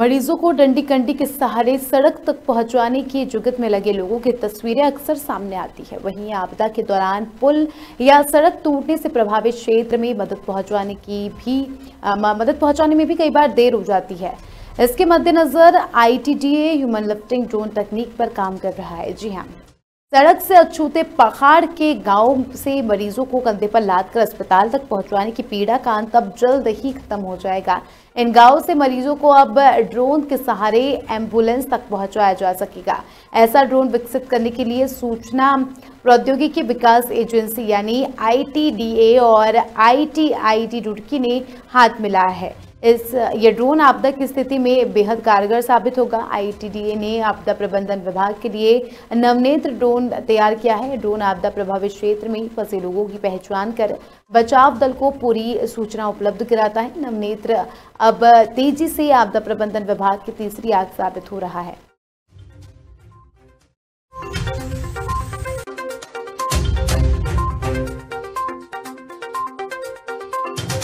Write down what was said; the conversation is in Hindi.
मरीजों को डंडी कंडी के सहारे सड़क तक पहुँचाने की जुगत में लगे लोगों की तस्वीरें अक्सर सामने आती है। वहीं आपदा के दौरान पुल या सड़क टूटने से प्रभावित क्षेत्र में मदद पहुँचाने की भी आ, मदद पहुँचाने में भी कई बार देर हो जाती है। इसके मद्देनजर आईटीडीए ह्यूमन लिफ्टिंग ड्रोन तकनीक पर काम कर रहा है। जी हाँ। सड़क से अछूते पहाड़ के गाँव से मरीजों को कंधे पर लादकर अस्पताल तक पहुंचवाने की पीड़ा का अंत अब जल्द ही खत्म हो जाएगा। इन गाँव से मरीजों को अब ड्रोन के सहारे एंबुलेंस तक पहुँचाया जा सकेगा। ऐसा ड्रोन विकसित करने के लिए सूचना प्रौद्योगिकी विकास एजेंसी यानी आईटीडीए और आईटीआईटी रुड़की ने हाथ मिलाया है। इस, ये ड्रोन आपदा की स्थिति में बेहद कारगर साबित होगा। आईटीडीए ने आपदा प्रबंधन विभाग के लिए नवनेत्र ड्रोन तैयार किया है। ड्रोन आपदा प्रभावित क्षेत्र में फंसे लोगों की पहचान कर बचाव दल को पूरी सूचना उपलब्ध कराता है। नवनेत्र अब तेज़ी से आपदा प्रबंधन विभाग की तीसरी आग साबित हो रहा है।